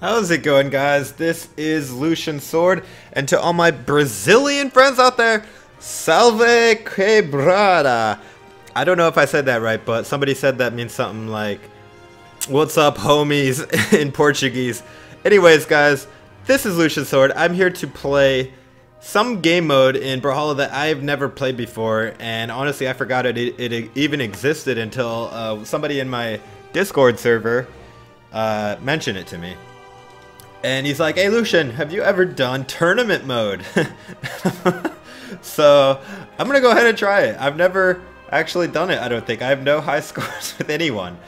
How's it going, guys? This is Lucian Sword, and to all my Brazilian friends out there, salve quebrada. I don't know if I said that right, but somebody said that means something like, what's up, homies, in Portuguese. Anyways, guys, this is Lucian Sword. I'm here to play some game mode in Brawlhalla that I've never played before, and honestly, I forgot it, it even existed until uh, somebody in my Discord server uh, mentioned it to me. And he's like, hey Lucian, have you ever done tournament mode? so I'm to go ahead and try it. I've never actually done it, I don't think. I have no high scores with anyone.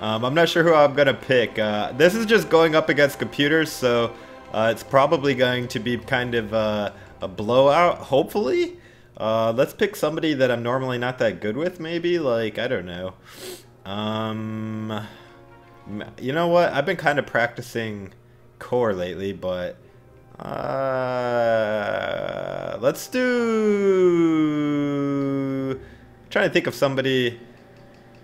Um, I'm not sure who I'm to pick. Uh, this is just going up against computers, so uh, it's probably going to be kind of uh, a blowout, hopefully. Uh, let's pick somebody that I'm normally not that good with, maybe. Like, I don't know. Um, you know what? I've been kind of practicing Kor lately, but uh, let's do. I'm trying to think of somebody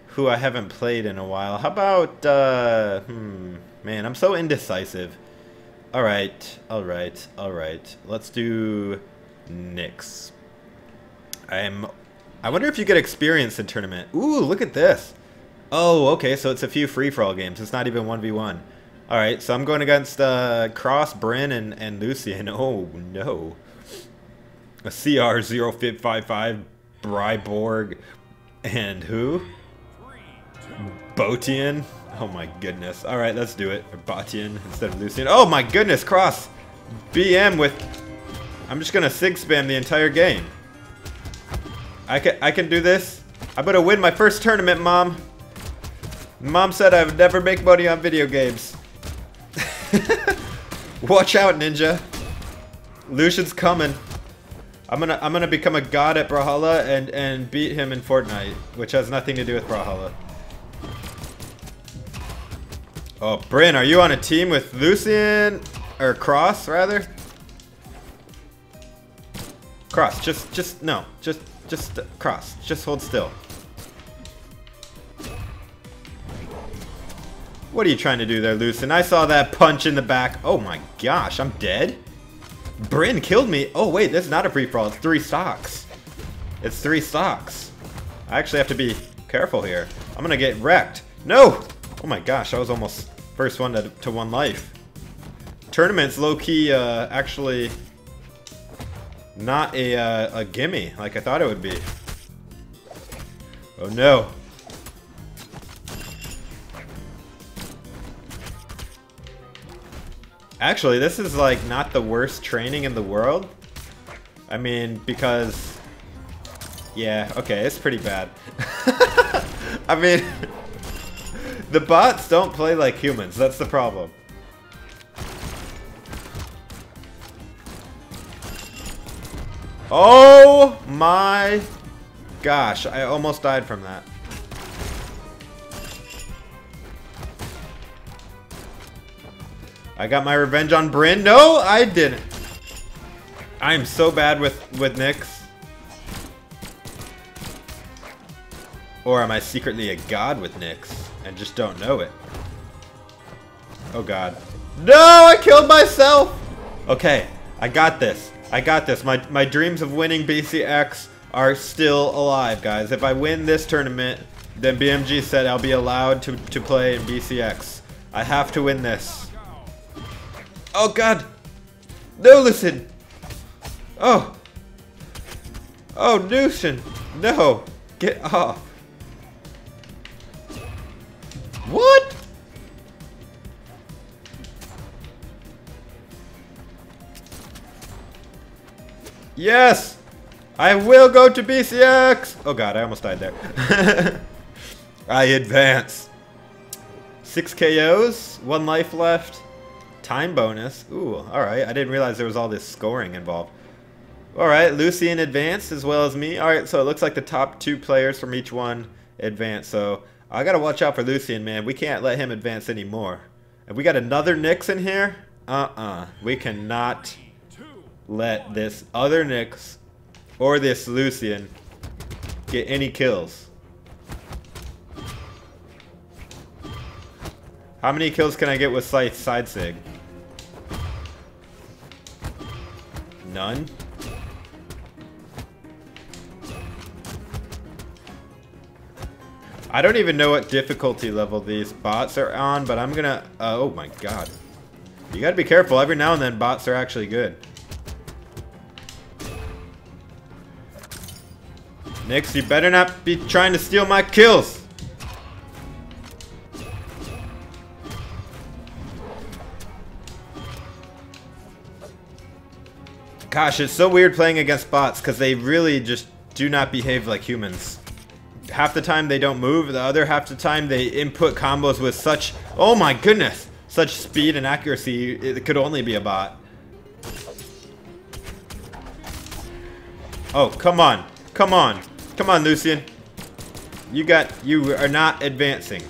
who I haven't played in a while. How about uh, hmm, man, I'm so indecisive. All right, all right, all right. Let's do Nix. I'm. I wonder if you get experience in tournament. Ooh, look at this. Oh, okay, so it's a few free-for-all games. It's not even 1v1. Alright, so I'm going against uh, Cross, Brynn, and, and Lucian. Oh, no. A CR0555, Bryborg, and who? Botian? Oh my goodness. Alright, let's do it. Botian instead of Lucian. Oh my goodness, Cross! BM with... I'm just gonna sig spam the entire game. I can, I can do this. I'm gonna win my first tournament, Mom. Mom said I would never make money on video games. Watch out, ninja. Lucian's coming. I'm gonna I'm gonna become a god at Brawlhalla and and beat him in Fortnite, which has nothing to do with Brawlhalla. Oh, Brynn, are you on a team with Lucian or Cross rather? Cross, just just no, just just uh, cross, just hold still. What are you trying to do there, Lucian? I saw that punch in the back. Oh my gosh, I'm dead? Brynn killed me. Oh wait, this is not a free-for-all. It's three stocks. It's three stocks. I actually have to be careful here. I'm gonna get wrecked. No! Oh my gosh, I was almost first one to, to one life. Tournament's low-key, uh, actually not a, uh, a gimme like I thought it would be. Oh no. Actually, this is like not the worst training in the world. I mean, because... Yeah, okay, it's pretty bad. I mean, the bots don't play like humans, that's the problem. Oh my gosh, I almost died from that. I got my revenge on Brynn. No, I didn't. I'm so bad with, with Nix. Or am I secretly a god with Nix and just don't know it? Oh god. No, I killed myself! Okay, I got this. I got this. My, my dreams of winning BCX are still alive, guys. If I win this tournament, then BMG said I'll be allowed to, to play in BCX. I have to win this. Oh god! No, listen! Oh! Oh, Lucian! No! Get off! What? Yes! I will go to BCX! Oh god, I almost died there. I advance. Six KOs, one life left. Time bonus. Ooh, alright. I didn't realize there was all this scoring involved. Alright, Lucian advanced as well as me. Alright, so it looks like the top two players from each one advance. So I gotta watch out for Lucian, man. We can't let him advance anymore. If we got another Nix in here, uh-uh. We cannot let this other Nix or this Lucian get any kills. How many kills can I get with side, side sig? None? I don't even know what difficulty level these bots are on, but I'm gonna... Uh, oh my god. You gotta be careful. Every now and then bots are actually good. Nix, you better not be trying to steal my kills. Gosh, it's so weird playing against bots because they really just do not behave like humans. Half the time they don't move, the other half the time they input combos with such, oh my goodness, such speed and accuracy, it could only be a bot. Oh, come on. Come on. Come on, Lucian. You got, you are not advancing.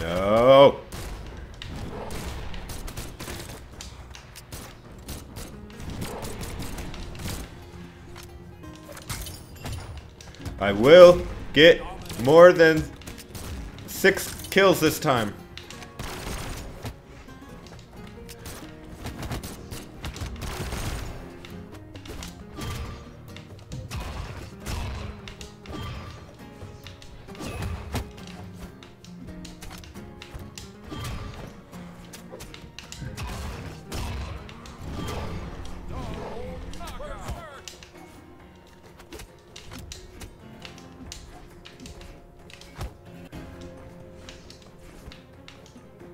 No. I will get more than six kills this time.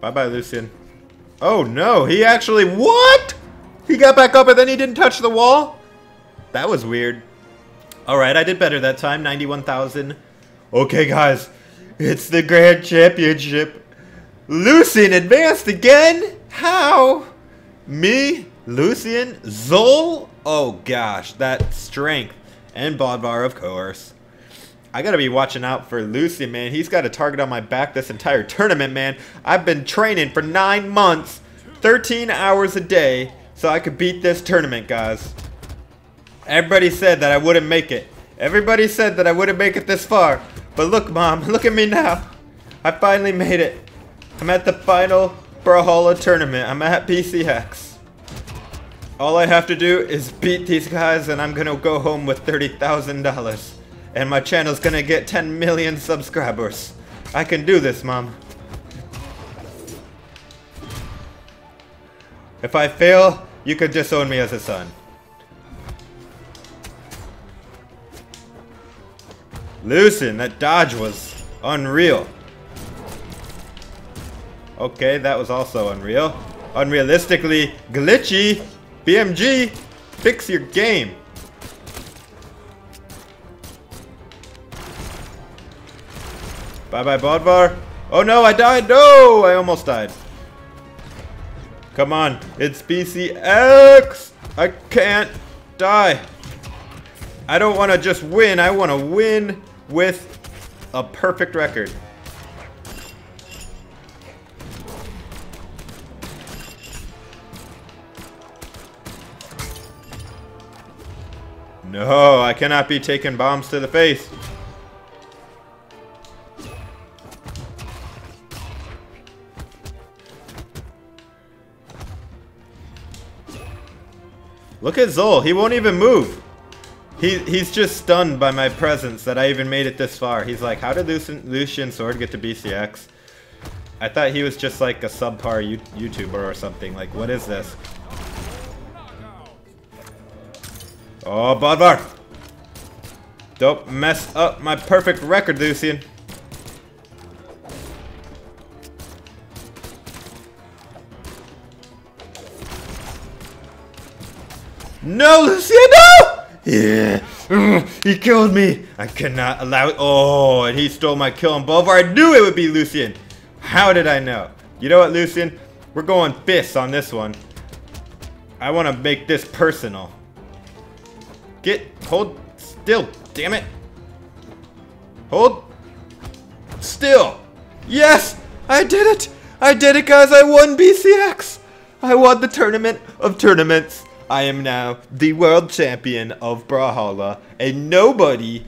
Bye-bye, Lucian. Oh, no. He actually... What? He got back up and then he didn't touch the wall? That was weird. Alright, I did better that time. 91,000. Okay, guys. It's the Grand Championship. Lucian advanced again? How? Me? Lucian? Xull? Oh, gosh. That strength. And Bodvar, of course. I gotta be watching out for Lucy, man. He's got a target on my back this entire tournament, man. I've been training for nine months, 13 hours a day, so I could beat this tournament, guys. Everybody said that I wouldn't make it. Everybody said that I wouldn't make it this far. But look, Mom, look at me now. I finally made it. I'm at the final Brawlhalla tournament. I'm at BCX. All I have to do is beat these guys and I'm gonna go home with $30,000 and my channel's gonna get 10 million subscribers. I can do this, Mom. If I fail, you could disown me as a son. Lucian, that dodge was unreal. Okay, that was also unreal. Unrealistically glitchy. BMG, fix your game. Bye-bye, Bodvar. Oh no, I died. No, I almost died. Come on, it's BCX. I can't die. I don't want to just win. I want to win with a perfect record. No, I cannot be taking bombs to the face. Look at Xull. He won't even move. He, he's just stunned by my presence that I even made it this far. He's like, how did Lucian, Lucian Sword get to BCX? I thought he was just like a subpar YouTuber or something. Like, what is this? Oh, Bodvar! Don't mess up my perfect record, Lucian. No, Luciano! Yeah. Mm, he killed me. I cannot allow it. Oh, and he stole my kill on Bodvar. I knew it would be Lucian. How did I know? You know what, Lucian? We're going fists on this one. I want to make this personal. Get, hold still, damn it. Hold. Still. Yes! I did it! I did it, guys! I won BCX! I won the tournament of tournaments. I am now the world champion of Brawlhalla, and nobody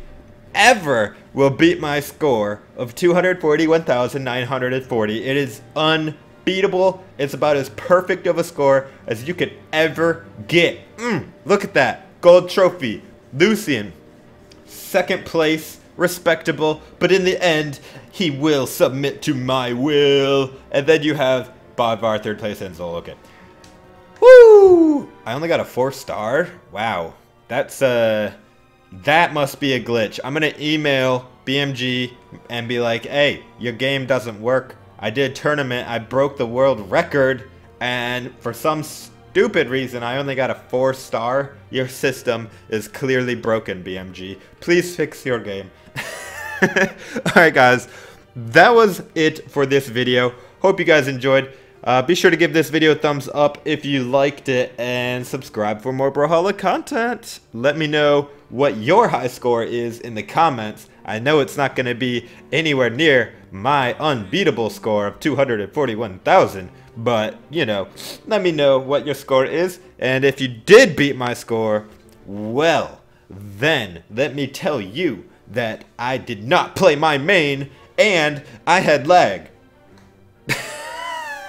ever will beat my score of 241,940. It is unbeatable. It's about as perfect of a score as you could ever get. Mm, look at that. Gold trophy. Lucian. Second place. Respectable. But in the end, he will submit to my will. And then you have Bodvar, third place, Enzo. Okay. I only got a four star? Wow. That's, uh... That must be a glitch. I'm gonna email BMG and be like, hey, your game doesn't work. I did a tournament, I broke the world record, and for some stupid reason, I only got a four star. Your system is clearly broken, BMG. Please fix your game. Alright guys, that was it for this video. Hope you guys enjoyed. Uh, be sure to give this video a thumbs up if you liked it and subscribe for more Brawlhalla content. Let me know what your high score is in the comments. I know it's not going to be anywhere near my unbeatable score of 241,000, but, you know, let me know what your score is. And if you did beat my score, well, then let me tell you that I did not play my main and I had lag.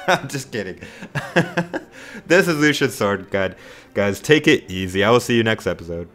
I'm just kidding. this is Lucian Sword, God. Guys, take it easy. I will see you next episode.